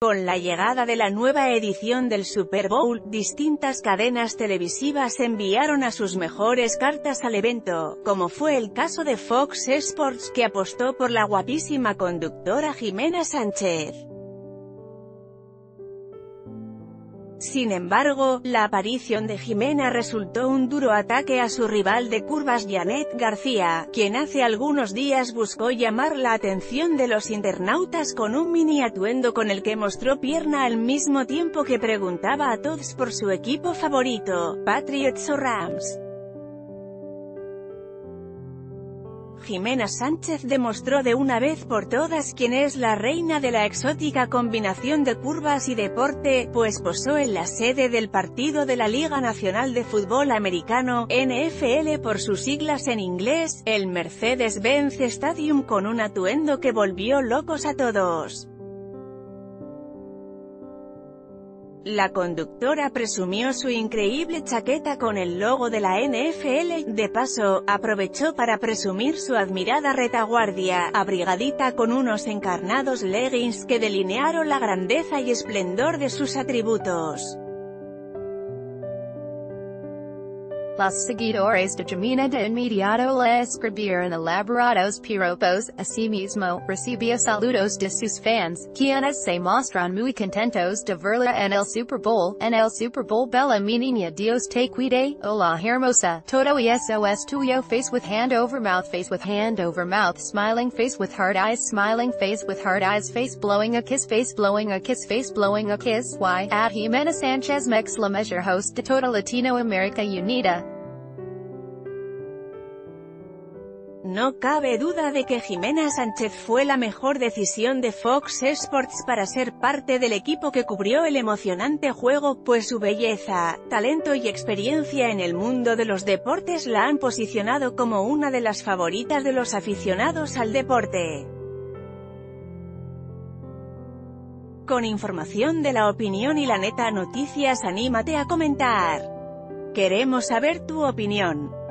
Con la llegada de la nueva edición del Super Bowl, distintas cadenas televisivas enviaron a sus mejores cartas al evento, como fue el caso de Fox Sports que apostó por la guapísima conductora Jimena Sánchez. Sin embargo, la aparición de Jimena resultó un duro ataque a su rival de curvas Janet García, quien hace algunos días buscó llamar la atención de los internautas con un mini atuendo con el que mostró pierna al mismo tiempo que preguntaba a todos por su equipo favorito, Patriots o Rams. Jimena Sánchez demostró de una vez por todas quién es la reina de la exótica combinación de curvas y deporte, pues posó en la sede del partido de la Liga Nacional de Fútbol Americano, NFL por sus siglas en inglés, el Mercedes-Benz Stadium con un atuendo que volvió locos a todos. La conductora presumió su increíble chaqueta con el logo de la NFL, de paso, aprovechó para presumir su admirada retaguardia, abrigadita con unos encarnados leggings que delinearon la grandeza y esplendor de sus atributos. Los seguidores de Jimena de inmediato le escribieron elaborados piropos, asimismo, recibió saludos de sus fans, quienes se mostran muy contentos de verla en el Super Bowl, en el Super Bowl bella mi niña Dios te cuide, hola hermosa, todo eso es tuyo. Face with hand over mouth face with hand over mouth. Smiling face with hard eyes smiling face with hard eyes. Face blowing a kiss face blowing a kiss face blowing a kiss, why, at Jimena Sanchez Mex la measure host de toda Latino America Unida. No cabe duda de que Jimena Sánchez fue la mejor decisión de Fox Sports para ser parte del equipo que cubrió el emocionante juego, pues su belleza, talento y experiencia en el mundo de los deportes la han posicionado como una de las favoritas de los aficionados al deporte. Con información de la opinión y la neta noticias anímate a comentar. Queremos saber tu opinión.